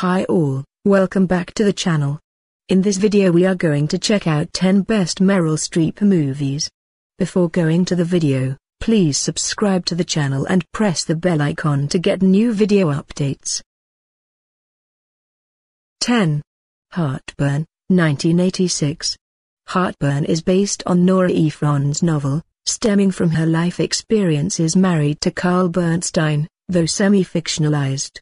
Hi all, welcome back to the channel. In this video we are going to check out 10 best Meryl Streep movies. Before going to the video, please subscribe to the channel and press the bell icon to get new video updates. 10. Heartburn, 1986. Heartburn is based on Nora Ephron's novel, stemming from her life experiences married to Carl Bernstein, though semi-fictionalized.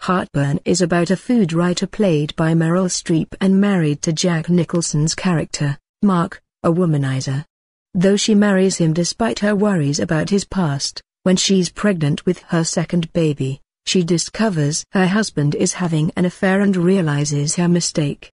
Heartburn is about a food writer played by Meryl Streep and married to Jack Nicholson's character, Mark, a womanizer. Though she marries him despite her worries about his past, when she's pregnant with her second baby, she discovers her husband is having an affair and realizes her mistake.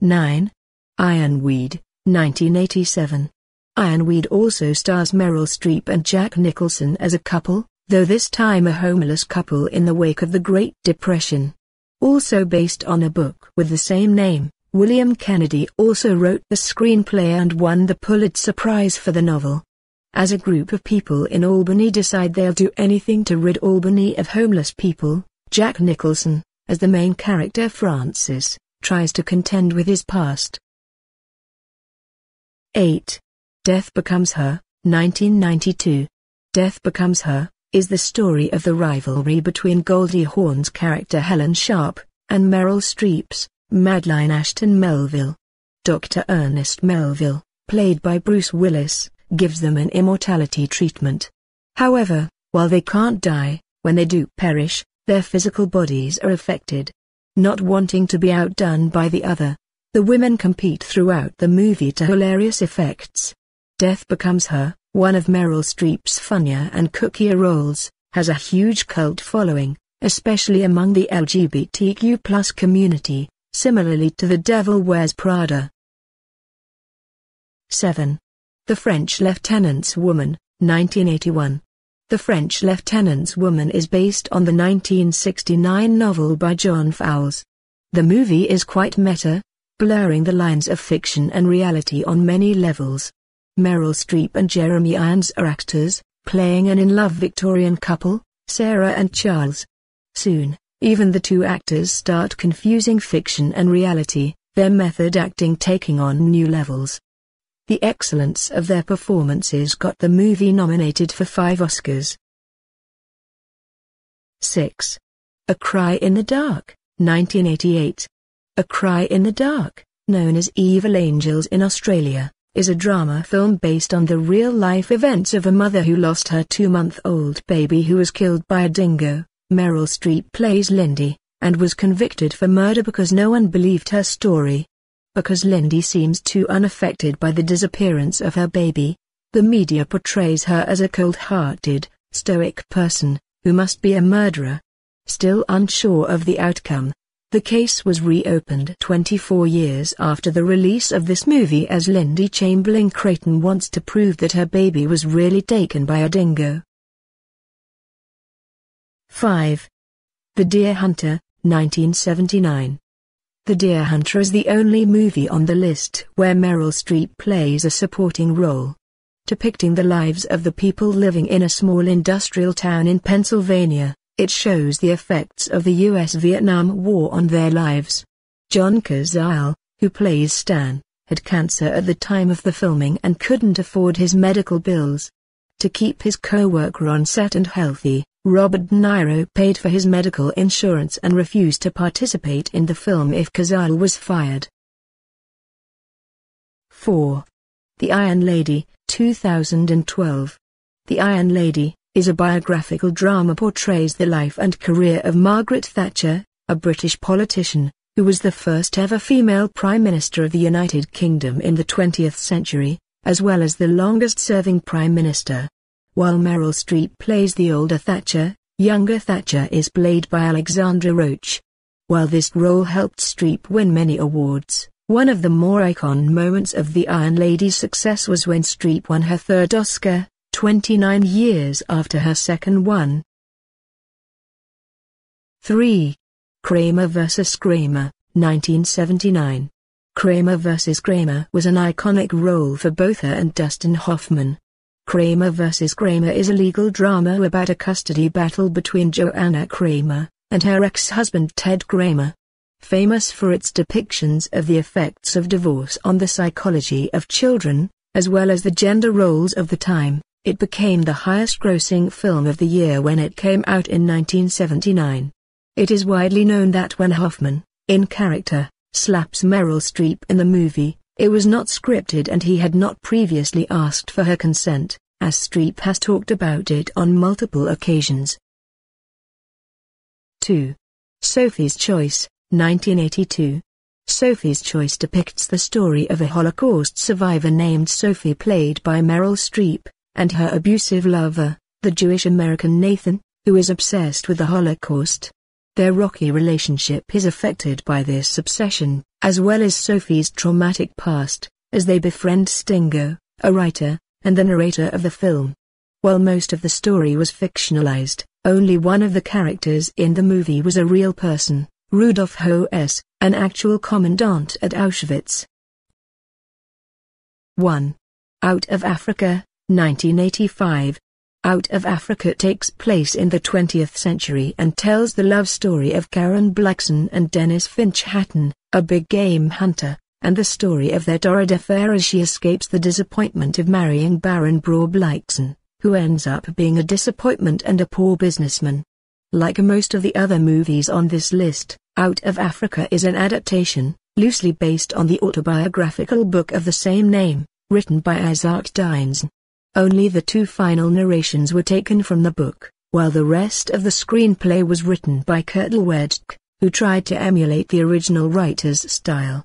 9. Ironweed, 1987. Ironweed also stars Meryl Streep and Jack Nicholson as a couple, though this time a homeless couple in the wake of the Great Depression. Also based on a book with the same name, William Kennedy also wrote the screenplay and won the Pulitzer Prize for the novel. As a group of people in Albany decide they'll do anything to rid Albany of homeless people, Jack Nicholson, as the main character Francis, tries to contend with his past. 8. Death Becomes Her, 1992. Death Becomes Her, is the story of the rivalry between Goldie Hawn's character Helen Sharp, and Meryl Streep's, Madeline Ashton Melville. Dr. Ernest Melville, played by Bruce Willis, gives them an immortality treatment. However, while they can't die, when they do perish, their physical bodies are affected. Not wanting to be outdone by the other, the women compete throughout the movie to hilarious effects. Death Becomes Her, one of Meryl Streep's funnier and cookier roles, has a huge cult following, especially among the LGBTQ community, similarly to The Devil Wears Prada. 7. The French Lieutenant's Woman, 1981. The French Lieutenant's Woman is based on the 1969 novel by John Fowles. The movie is quite meta, blurring the lines of fiction and reality on many levels. Meryl Streep and Jeremy Irons are actors, playing an in-love Victorian couple, Sarah and Charles. Soon, even the two actors start confusing fiction and reality, their method acting taking on new levels. The excellence of their performances got the movie nominated for five Oscars. 6. A Cry in the Dark, 1988. A Cry in the Dark, known as Evil Angels in Australia, is a drama film based on the real-life events of a mother who lost her two-month-old baby who was killed by a dingo. Meryl Streep plays Lindy, and was convicted for murder because no one believed her story. Because Lindy seems too unaffected by the disappearance of her baby, the media portrays her as a cold-hearted, stoic person, who must be a murderer. Still unsure of the outcome, the case was reopened 24 years after the release of this movie as Lindy Chamberlain Creighton wants to prove that her baby was really taken by a dingo. 5. The Deer Hunter, 1979. The Deer Hunter is the only movie on the list where Meryl Streep plays a supporting role. Depicting the lives of the people living in a small industrial town in Pennsylvania, it shows the effects of the U.S.-Vietnam War on their lives. John Cazale, who plays Stan, had cancer at the time of the filming and couldn't afford his medical bills. To keep his co-worker on set and healthy, Robert De Niro paid for his medical insurance and refused to participate in the film if Cazale was fired. 4. The Iron Lady, 2012. The Iron Lady, is a biographical drama portrays the life and career of Margaret Thatcher, a British politician, who was the first ever female Prime Minister of the United Kingdom in the 20th century, as well as the longest-serving Prime Minister. While Meryl Streep plays the older Thatcher, younger Thatcher is played by Alexandra Roach. While this role helped Streep win many awards, one of the more icon moments of the Iron Lady's success was when Streep won her third Oscar, 29 years after her second one. 3. Kramer vs. Kramer, 1979. Kramer vs. Kramer was an iconic role for both her and Dustin Hoffman, Kramer vs. Kramer is a legal drama about a custody battle between Joanna Kramer, and her ex-husband Ted Kramer. Famous for its depictions of the effects of divorce on the psychology of children, as well as the gender roles of the time, it became the highest-grossing film of the year when it came out in 1979. It is widely known that when Hoffman, in character, slaps Meryl Streep in the movie, it was not scripted and he had not previously asked for her consent, as Streep has talked about it on multiple occasions. 2. Sophie's Choice, 1982. Sophie's Choice depicts the story of a Holocaust survivor named Sophie played by Meryl Streep, and her abusive lover, the Jewish American Nathan, who is obsessed with the Holocaust. Their rocky relationship is affected by this obsession, as well as Sophie's traumatic past, as they befriend Stingo, a writer, and the narrator of the film. While most of the story was fictionalized, only one of the characters in the movie was a real person, Rudolf Hoess, an actual commandant at Auschwitz. 1. Out of Africa, 1985. Out of Africa takes place in the 20th century and tells the love story of Karen Blixen and Dennis Finch Hatton, a big game hunter, and the story of their torrid affair as she escapes the disappointment of marrying Baron Bror Blixen, who ends up being a disappointment and a poor businessman. Like most of the other movies on this list, Out of Africa is an adaptation, loosely based on the autobiographical book of the same name, written by Isak Dinesen. Only the two final narrations were taken from the book, while the rest of the screenplay was written by Kurt Luedtke, who tried to emulate the original writer's style.